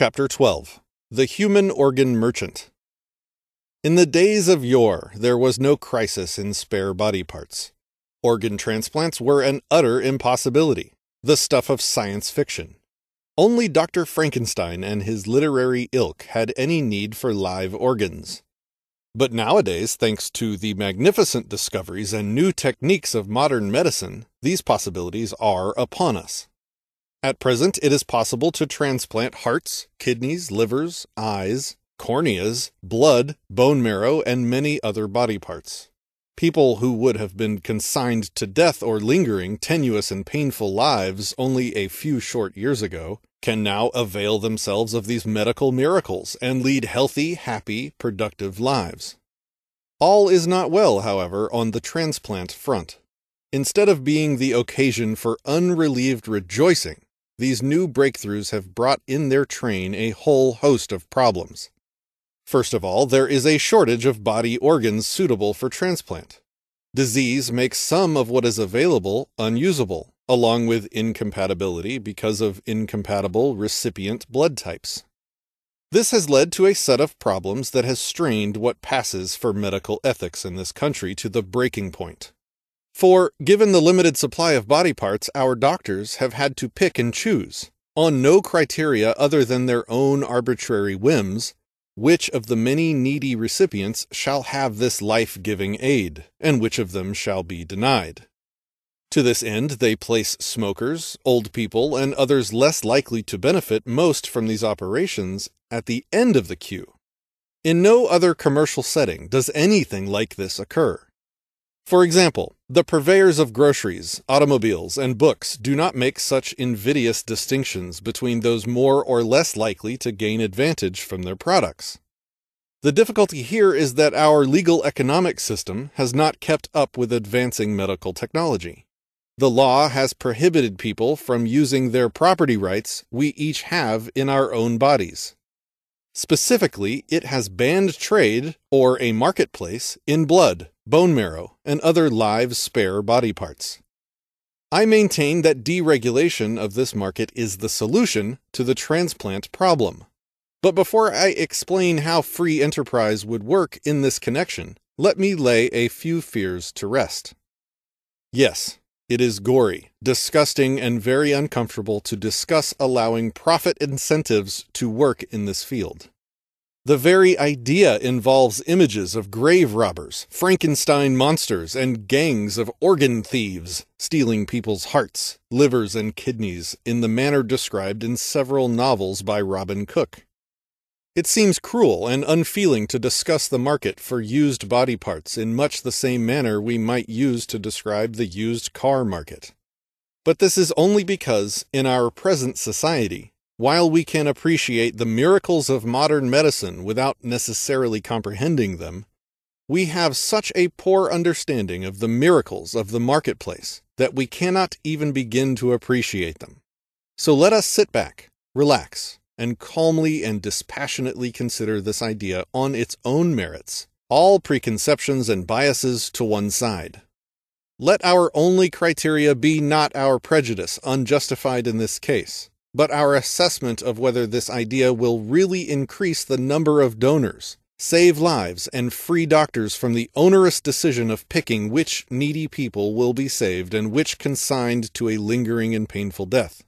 Chapter 12 The Human Organ Merchant. In the days of yore, there was no crisis in spare body parts. Organ transplants were an utter impossibility, the stuff of science fiction. Only Dr. Frankenstein and his literary ilk had any need for live organs. But nowadays, thanks to the magnificent discoveries and new techniques of modern medicine, these possibilities are upon us. At present, it is possible to transplant hearts, kidneys, livers, eyes, corneas, blood, bone marrow, and many other body parts. People who would have been consigned to death or lingering tenuous and painful lives only a few short years ago can now avail themselves of these medical miracles and lead healthy, happy, productive lives. All is not well, however, on the transplant front. Instead of being the occasion for unrelieved rejoicing, these new breakthroughs have brought in their train a whole host of problems. First of all, there is a shortage of body organs suitable for transplant. Disease makes some of what is available unusable, along with incompatibility because of incompatible recipient blood types. This has led to a set of problems that has strained what passes for medical ethics in this country to the breaking point. For, given the limited supply of body parts, our doctors have had to pick and choose, on no criteria other than their own arbitrary whims, which of the many needy recipients shall have this life giving aid, and which of them shall be denied. To this end, they place smokers, old people, and others less likely to benefit most from these operations at the end of the queue. In no other commercial setting does anything like this occur. For example, the purveyors of groceries, automobiles, and books do not make such invidious distinctions between those more or less likely to gain advantage from their products. The difficulty here is that our legal economic system has not kept up with advancing medical technology. The law has prohibited people from using their property rights we each have in our own bodies. Specifically, it has banned trade, or a marketplace, in blood, bone marrow, and other live spare body parts. I maintain that deregulation of this market is the solution to the transplant problem. But before I explain how free enterprise would work in this connection, let me lay a few fears to rest. Yes, it is gory, disgusting, and very uncomfortable to discuss allowing profit incentives to work in this field. The very idea involves images of grave robbers, Frankenstein monsters, and gangs of organ thieves stealing people's hearts, livers, and kidneys in the manner described in several novels by Robin Cook. It seems cruel and unfeeling to discuss the market for used body parts in much the same manner we might use to describe the used car market. But this is only because, in our present society, while we can appreciate the miracles of modern medicine without necessarily comprehending them, we have such a poor understanding of the miracles of the marketplace that we cannot even begin to appreciate them. So let us sit back, relax, and calmly and dispassionately consider this idea on its own merits, all preconceptions and biases to one side. Let our only criteria be not our prejudice, unjustified in this case, but our assessment of whether this idea will really increase the number of donors, save lives, and free doctors from the onerous decision of picking which needy people will be saved and which consigned to a lingering and painful death.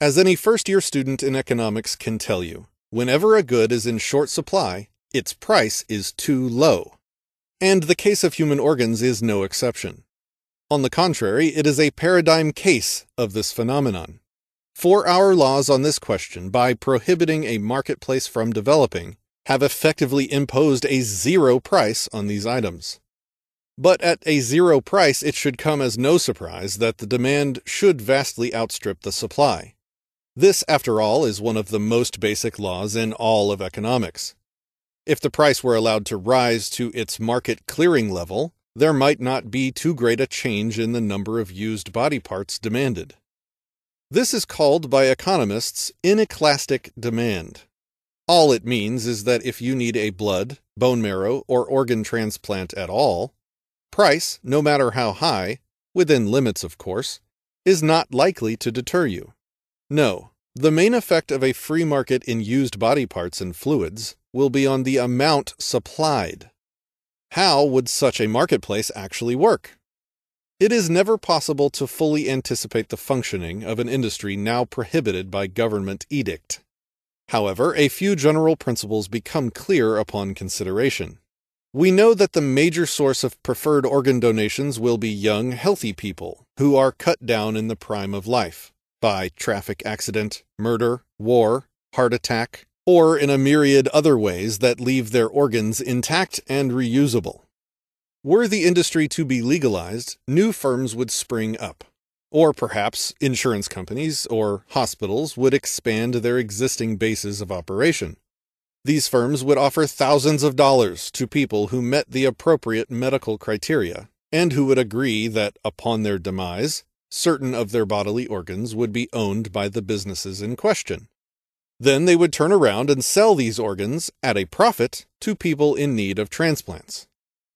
As any first year student in economics can tell you, whenever a good is in short supply, its price is too low. And the case of human organs is no exception. On the contrary, it is a paradigm case of this phenomenon. For our laws on this question, by prohibiting a marketplace from developing, have effectively imposed a zero price on these items. But at a zero price, it should come as no surprise that the demand should vastly outstrip the supply. This, after all, is one of the most basic laws in all of economics. If the price were allowed to rise to its market clearing level, there might not be too great a change in the number of used body parts demanded. This is called by economists inelastic demand. All it means is that if you need a blood, bone marrow, or organ transplant at all, price, no matter how high, within limits of course, is not likely to deter you. No, The main effect of a free market in used body parts and fluids will be on the amount supplied. How would such a marketplace actually work? It is never possible to fully anticipate the functioning of an industry now prohibited by government edict. However, a few general principles become clear upon consideration. We know that the major source of preferred organ donations will be young, healthy people who are cut down in the prime of life by traffic accident, murder, war, heart attack, or in a myriad other ways that leave their organs intact and reusable. Were the industry to be legalized, new firms would spring up. Or perhaps insurance companies or hospitals would expand their existing bases of operation. These firms would offer thousands of dollars to people who met the appropriate medical criteria and who would agree that, upon their demise, certain of their bodily organs would be owned by the businesses in question. Then they would turn around and sell these organs at a profit to people in need of transplants.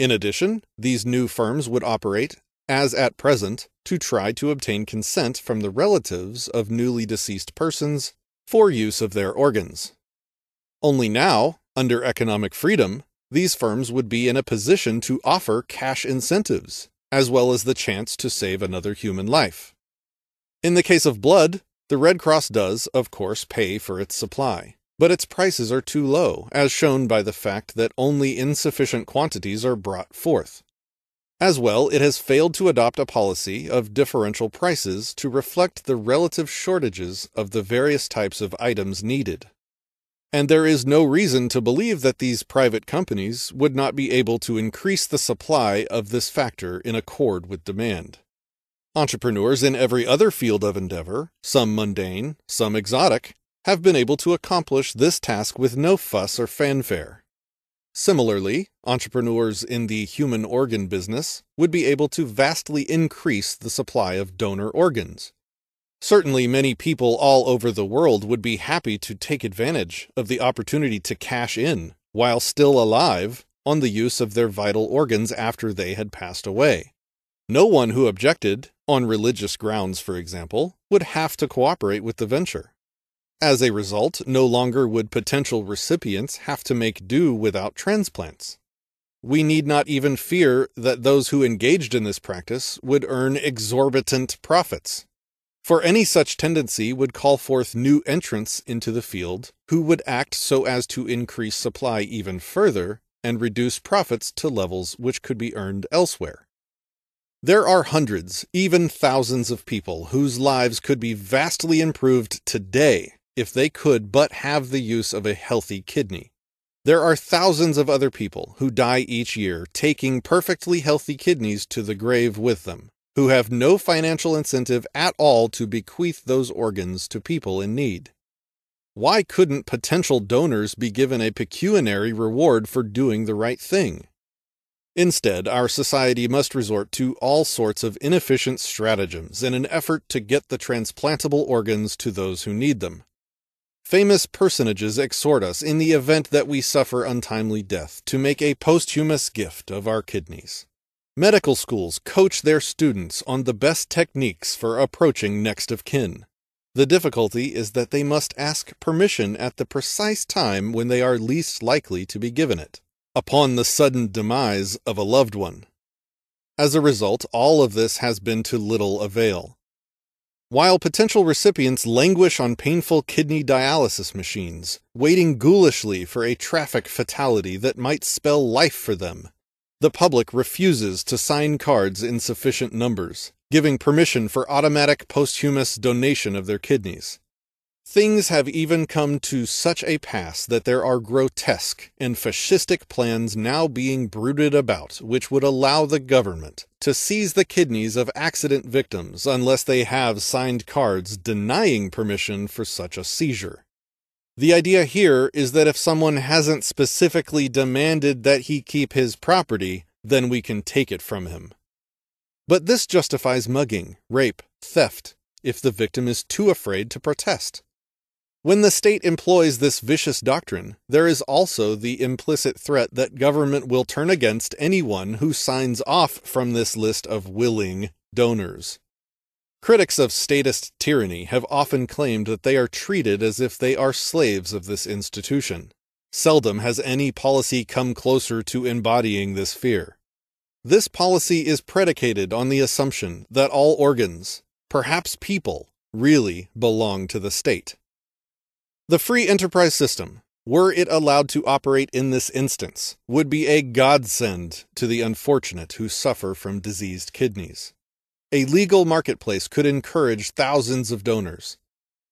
In addition, these new firms would operate, as at present, to try to obtain consent from the relatives of newly deceased persons for use of their organs. Only now, under economic freedom, these firms would be in a position to offer cash incentives, as well as the chance to save another human life. In the case of blood, the Red Cross does, of course, pay for its supply, but its prices are too low, as shown by the fact that only insufficient quantities are brought forth. As well, it has failed to adopt a policy of differential prices to reflect the relative shortages of the various types of items needed and there is no reason to believe that these private companies would not be able to increase the supply of this factor in accord with demand. Entrepreneurs in every other field of endeavor, some mundane, some exotic, have been able to accomplish this task with no fuss or fanfare. Similarly, entrepreneurs in the human organ business would be able to vastly increase the supply of donor organs, Certainly, many people all over the world would be happy to take advantage of the opportunity to cash in, while still alive, on the use of their vital organs after they had passed away. No one who objected, on religious grounds for example, would have to cooperate with the venture. As a result, no longer would potential recipients have to make do without transplants. We need not even fear that those who engaged in this practice would earn exorbitant profits for any such tendency would call forth new entrants into the field who would act so as to increase supply even further and reduce profits to levels which could be earned elsewhere. There are hundreds, even thousands of people whose lives could be vastly improved today if they could but have the use of a healthy kidney. There are thousands of other people who die each year taking perfectly healthy kidneys to the grave with them who have no financial incentive at all to bequeath those organs to people in need. Why couldn't potential donors be given a pecuniary reward for doing the right thing? Instead, our society must resort to all sorts of inefficient stratagems in an effort to get the transplantable organs to those who need them. Famous personages exhort us in the event that we suffer untimely death to make a posthumous gift of our kidneys. Medical schools coach their students on the best techniques for approaching next of kin. The difficulty is that they must ask permission at the precise time when they are least likely to be given it, upon the sudden demise of a loved one. As a result, all of this has been to little avail. While potential recipients languish on painful kidney dialysis machines, waiting ghoulishly for a traffic fatality that might spell life for them, the public refuses to sign cards in sufficient numbers, giving permission for automatic posthumous donation of their kidneys. Things have even come to such a pass that there are grotesque and fascistic plans now being brooded about which would allow the government to seize the kidneys of accident victims unless they have signed cards denying permission for such a seizure. The idea here is that if someone hasn't specifically demanded that he keep his property, then we can take it from him. But this justifies mugging, rape, theft, if the victim is too afraid to protest. When the state employs this vicious doctrine, there is also the implicit threat that government will turn against anyone who signs off from this list of willing donors. Critics of statist tyranny have often claimed that they are treated as if they are slaves of this institution. Seldom has any policy come closer to embodying this fear. This policy is predicated on the assumption that all organs, perhaps people, really belong to the state. The free enterprise system, were it allowed to operate in this instance, would be a godsend to the unfortunate who suffer from diseased kidneys. A legal marketplace could encourage thousands of donors.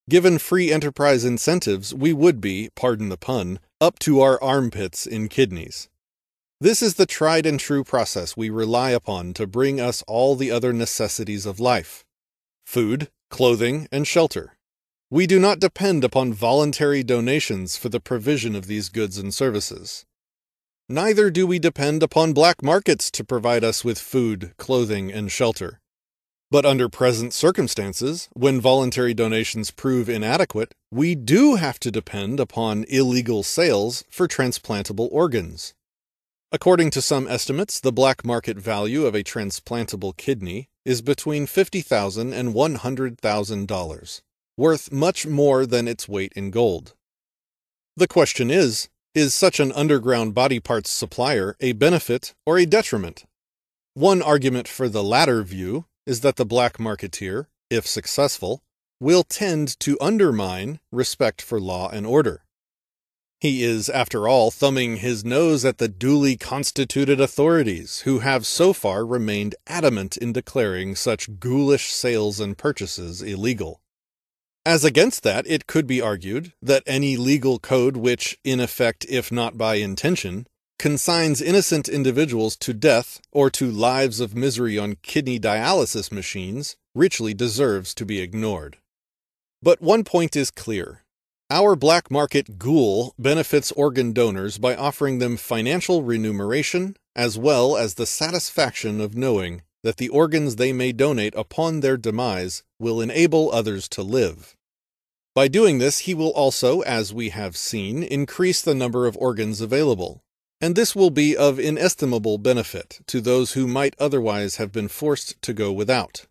Given free enterprise incentives, we would be, pardon the pun, up to our armpits in kidneys. This is the tried and true process we rely upon to bring us all the other necessities of life food, clothing, and shelter. We do not depend upon voluntary donations for the provision of these goods and services. Neither do we depend upon black markets to provide us with food, clothing, and shelter. But under present circumstances, when voluntary donations prove inadequate, we do have to depend upon illegal sales for transplantable organs. According to some estimates, the black market value of a transplantable kidney is between $50,000 and $100,000, worth much more than its weight in gold. The question is, is such an underground body parts supplier a benefit or a detriment? One argument for the latter view is that the black marketeer, if successful, will tend to undermine respect for law and order. He is, after all, thumbing his nose at the duly constituted authorities, who have so far remained adamant in declaring such ghoulish sales and purchases illegal. As against that, it could be argued that any legal code which, in effect, if not by intention, consigns innocent individuals to death or to lives of misery on kidney dialysis machines richly deserves to be ignored. But one point is clear. Our black market ghoul benefits organ donors by offering them financial remuneration as well as the satisfaction of knowing that the organs they may donate upon their demise will enable others to live. By doing this, he will also, as we have seen, increase the number of organs available, and this will be of inestimable benefit to those who might otherwise have been forced to go without.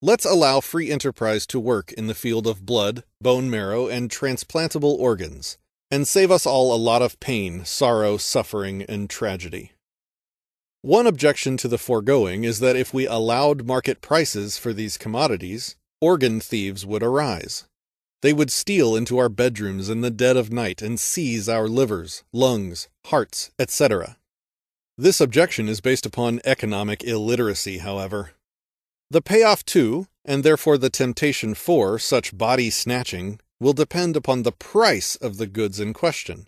Let's allow free enterprise to work in the field of blood, bone marrow, and transplantable organs, and save us all a lot of pain, sorrow, suffering, and tragedy. One objection to the foregoing is that if we allowed market prices for these commodities, organ thieves would arise. They would steal into our bedrooms in the dead of night and seize our livers, lungs, hearts, etc. This objection is based upon economic illiteracy, however. The payoff to, and therefore the temptation for, such body snatching will depend upon the price of the goods in question.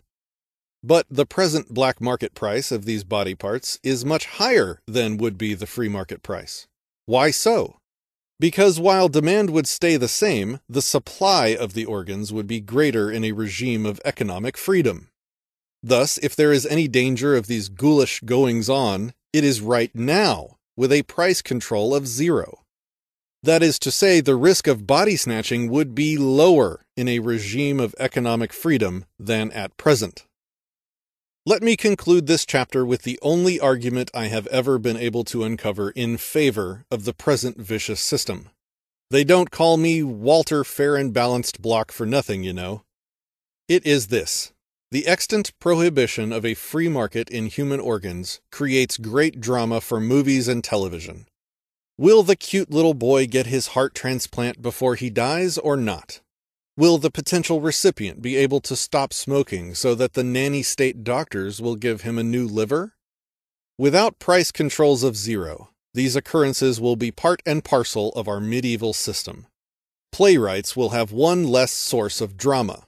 But the present black market price of these body parts is much higher than would be the free market price. Why so? Because while demand would stay the same, the supply of the organs would be greater in a regime of economic freedom. Thus, if there is any danger of these ghoulish goings on, it is right now, with a price control of zero. That is to say, the risk of body snatching would be lower in a regime of economic freedom than at present. Let me conclude this chapter with the only argument I have ever been able to uncover in favor of the present vicious system. They don't call me Walter Fair and Balanced Block for nothing, you know. It is this. The extant prohibition of a free market in human organs creates great drama for movies and television. Will the cute little boy get his heart transplant before he dies or not? Will the potential recipient be able to stop smoking so that the nanny state doctors will give him a new liver? Without price controls of zero, these occurrences will be part and parcel of our medieval system. Playwrights will have one less source of drama.